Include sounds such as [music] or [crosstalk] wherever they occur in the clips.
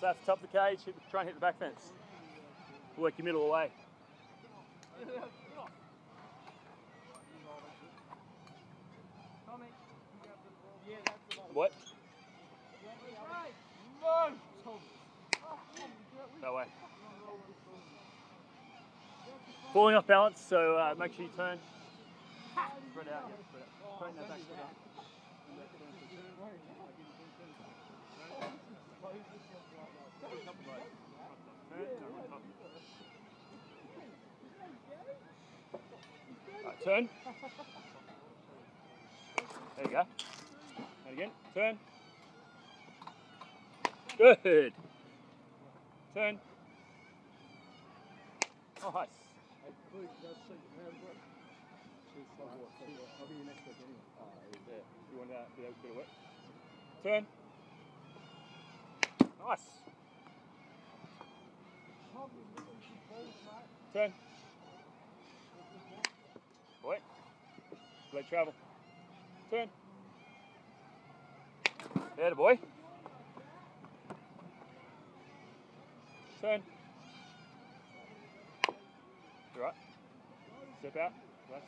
So that's the top of the cage, hit try and hit the back fence. Work your middle away. What? That way. Falling off balance, so uh, make sure you turn. Spread out, yeah, spread out. That back foot out. Turn. There you go. And again, turn. Good. Turn. Oh, nice. Work? Turn. Nice. Turn. Wait. Let travel. Turn. There, the boy. Turn. You right? Step out. Relax.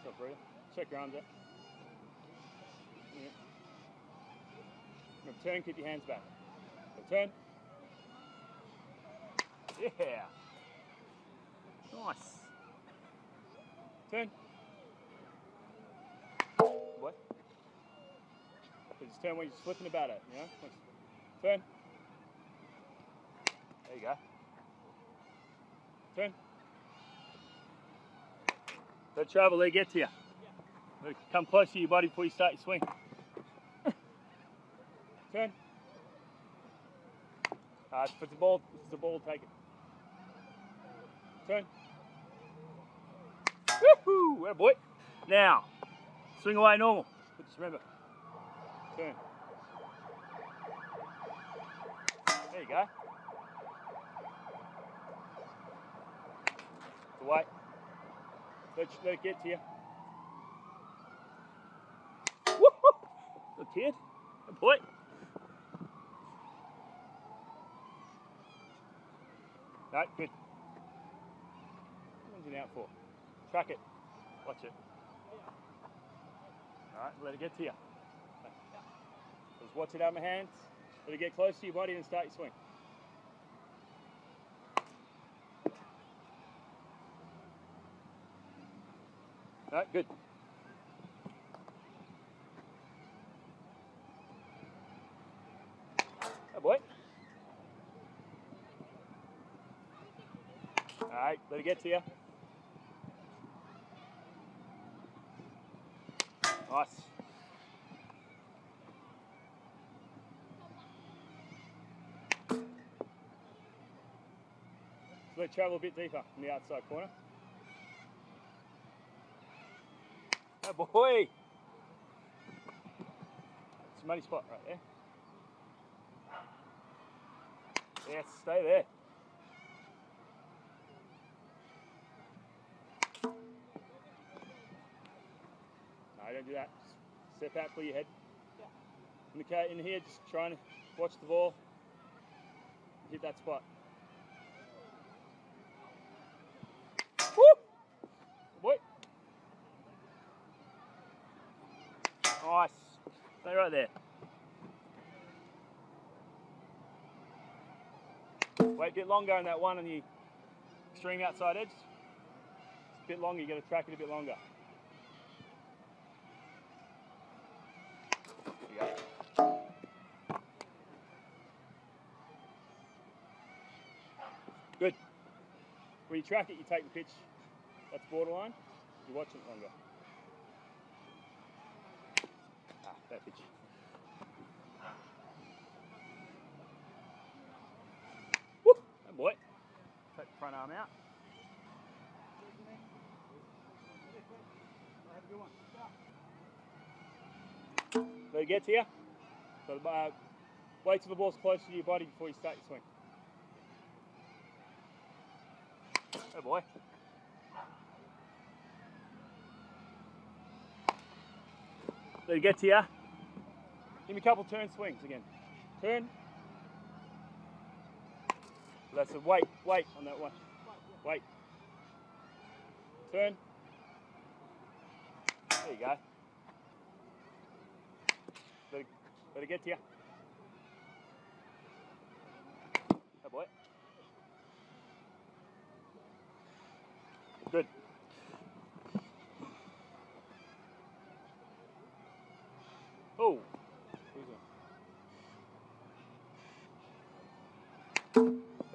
Stop breathing. Check your arms out. Yeah. Turn, keep your hands back. Turn. Yeah. Nice. Turn. Turn when you're flipping about it, you know? Turn. There you go. Turn. Let travel, they get to you. Come close to your body before you start your swing. Turn. Uh, if it's a ball, if it's a ball, take it. Turn. Woohoo! Well, boy. Now, swing away normal. Just remember, turn. There you go. The weight. Let, let it get to you. Good kid. Good boy. Right, good. When's it out for? Track it. Watch it. Alright, let it get to you. Just watch it out of my hands. Let it get close to your body and start your swing. Alright, good. Oh boy. Alright, let it get to you. Nice. Travel a bit deeper in the outside corner. Oh boy! It's a money spot right there. Yes, stay there. No, don't do that. Just step out, pull your head. In the ca- in here, just trying to watch the ball. Hit that spot. Woo! Boy. Nice. Stay right there. Wait a bit longer on that one on the extreme outside edge. It's a bit longer, you got to track it a bit longer. Good. When you track it, you take the pitch that's borderline, you watch it longer. That pitch. Woo! Oh boy. Take the front arm out. Let it get to you. So, uh, wait till the ball's close to your body before you start your swing. Oh boy. Let it get to you. Give me a couple turn swings again. Turn. Lesser. Wait, wait on that one. Wait. Turn. There you go. Let it, let it get to you. Oh boy. Good. Oh.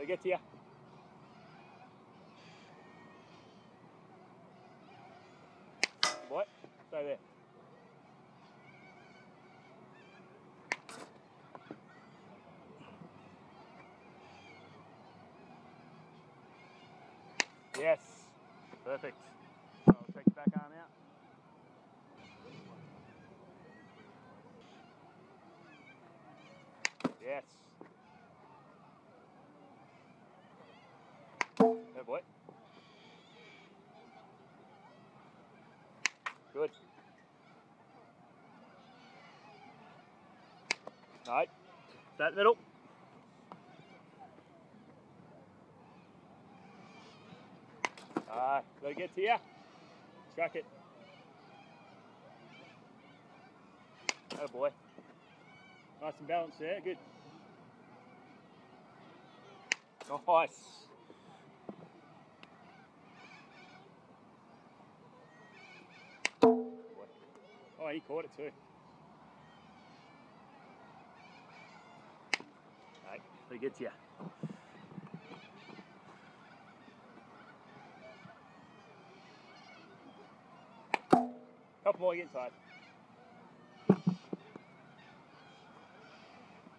It get to you. Boy, stay there. Yes, perfect. I'll take your back arm out. Yes. Good boy. Good. Right. That middle. Ah, let it get to you. Track it. Oh boy. Nice and balanced there. Good. Nice. Oh, he caught it too. Right, let it get to you. Couple more get tight.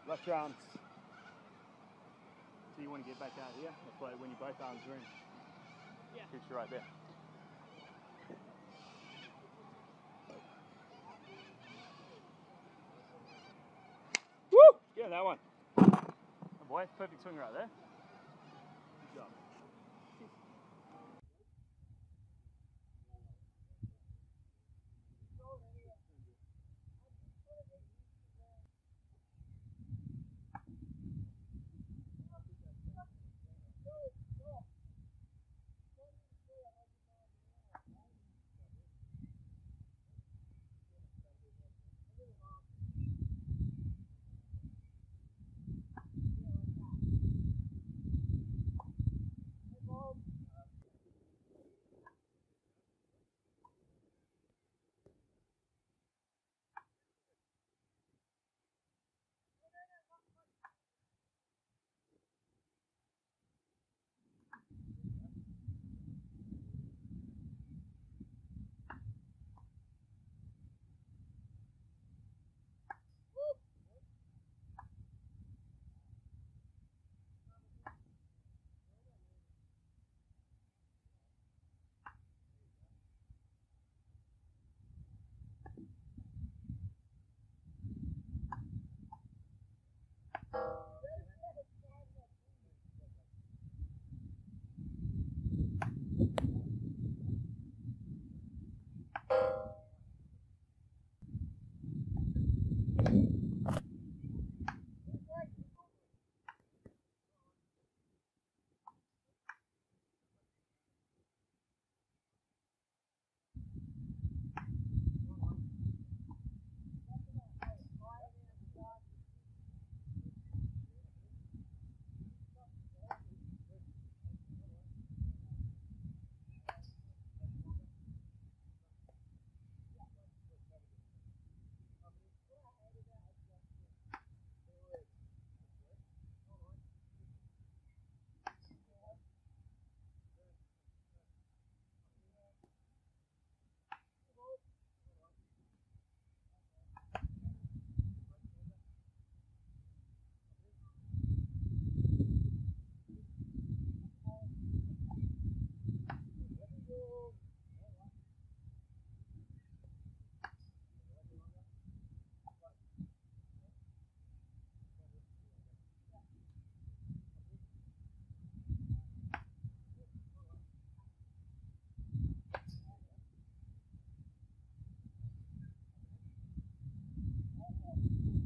Left your arms. So you want to get back out here. That's why when your both arms are in. Yeah. Picture right there. Woo! Get on that one. Oh boy, perfect swing right there.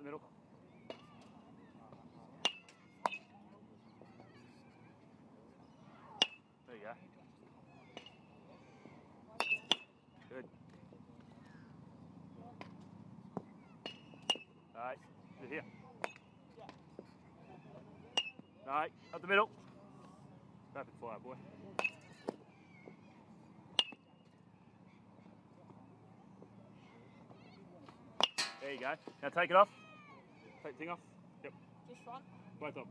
the middle. There you go. Good. Alright, you're here. Alright, up the middle. Rapid fire, boy. There you go. Now take it off. Take the thing off. Yep, Just front. both of them.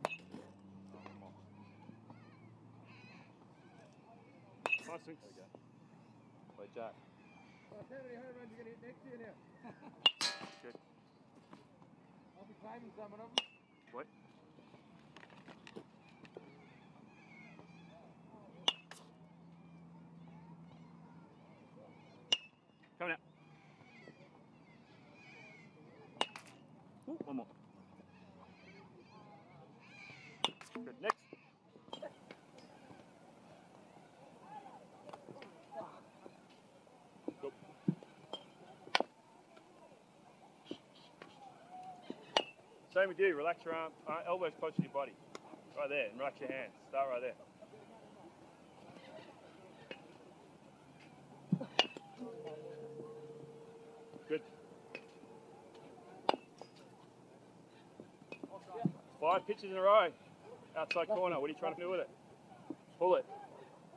Nice swings. Play Jack. Well, how many home runs you going to hit next year now? [laughs] Good. I'll be claiming some of them. What? Coming out. Ooh, one more. Good. Next. Go. Same with you. Relax your arm, uh, elbows close to your body. Right there. And relax your hands. Start right there. Good. Five pitches in a row. Outside corner. What are you trying to do with it? Pull it.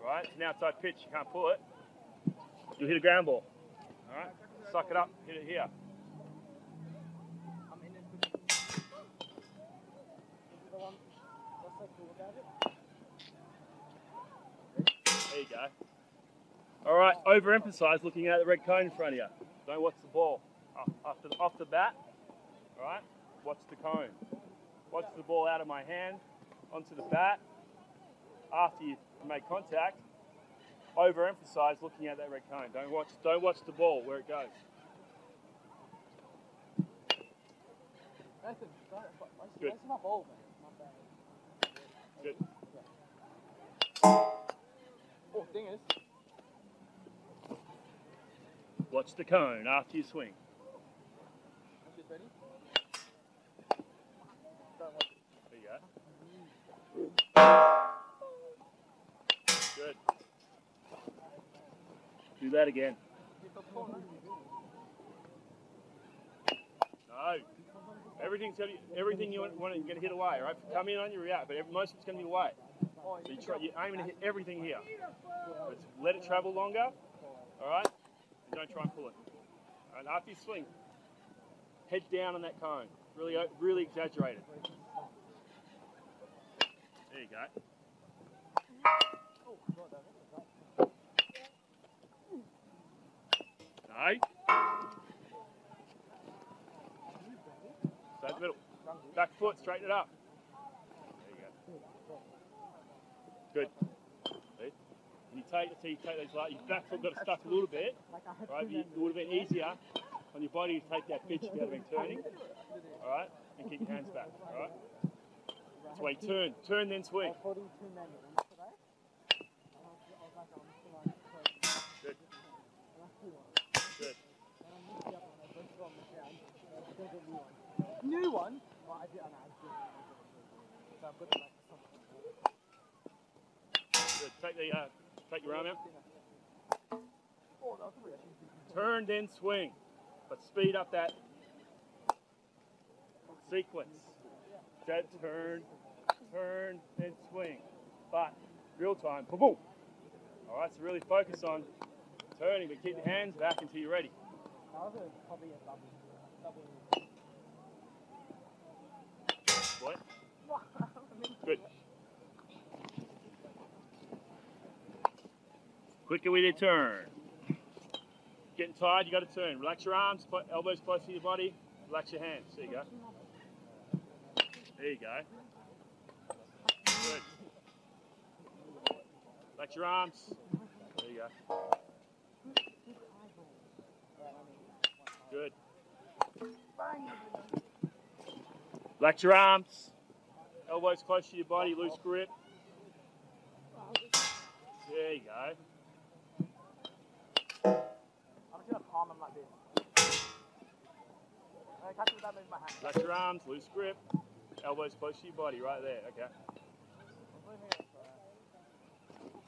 Right? It's an outside pitch. You can't pull it. You'll hit a ground ball. All right? Suck it up. Hit it here. I'm in it. This is the one. What's so cool about it? There you go. All right, overemphasize looking at the red cone in front of you. Don't watch the ball. Off, the, off the bat, all right, watch the cone. Watch the ball out of my hand onto the bat. After you make contact, overemphasize looking at that red cone. Don't watch, don't watch the ball where it goes. Nathan, Good. that's my ball, man. Good. Oh, thing is, Watch the cone after you swing. Good. Do that again. no? Everything's gonna be, everything you want, want gonna hit away, right? Come in on your react, but every, most of it's gonna be away. So you try, you're aiming to hit everything here. But let it travel longer, all right? And don't try and pull it. All right, after you swing, head down on that cone. Really, o- really exaggerate it. There you go. Oh, right there. Right. No. Stay in the middle. Back foot, straighten it up. There you go. Good. And you take, so you take those, like, your back foot got stuck a little bit, right? It would have been easier on your body to take that pitch if you had been turning, all right? And keep your hands back, all right? You turn, turn then close. Good, good. New one. Take the, uh, take your arm out. Turn then swing, but speed up that sequence. That turn, turn, then swing. But real time, boom, boom. All right, so really focus on turning, but keep the hands back until you're ready. That was a, probably a double. Double. What? Good. Quicker with your turn. Getting tired, you got to turn. Relax your arms, put elbows close to your body. Relax your hands. There you go. There you go. Good. Relax your arms. There you go. Good. Relax your arms. Elbows close to your body, loose grip. There you go. I'm just gonna palm them like this. Catch it that move in hand. Relax your arms, loose grip. Elbows close to your body, right there. Okay.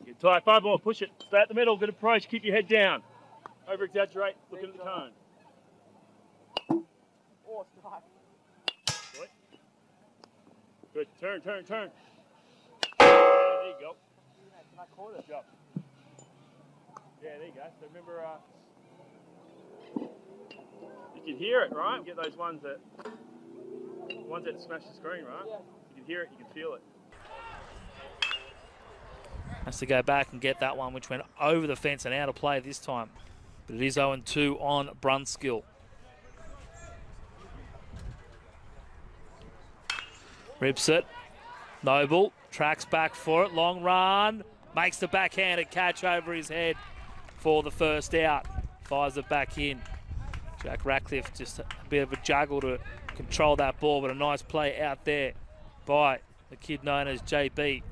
Get tight. Five more. Push it. Stay at the middle. Good approach. Keep your head down. Over exaggerate. Looking at the cone. Oh, strike. Good. Turn, turn, turn. Yeah, there you go. Can I call it? Good. Yeah, there you go. So remember, uh, you can hear it, right? Get those ones that ones that smash the screen, right? Yeah. You can hear it. You can feel it. Has to go back and get that one, which went over the fence and out of play this time. But it is 0 2 on Brunskill. Rips it. Noble tracks back for it. Long run. Makes the backhanded catch over his head for the first out. Fires it back in. Jack Ratcliffe just a bit of a juggle to control that ball, but a nice play out there by the kid known as JB.